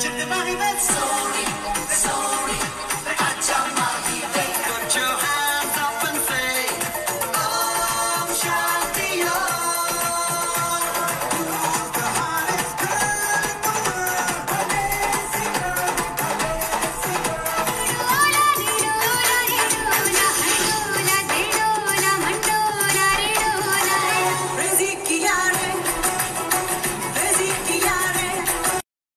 Took the money, but so.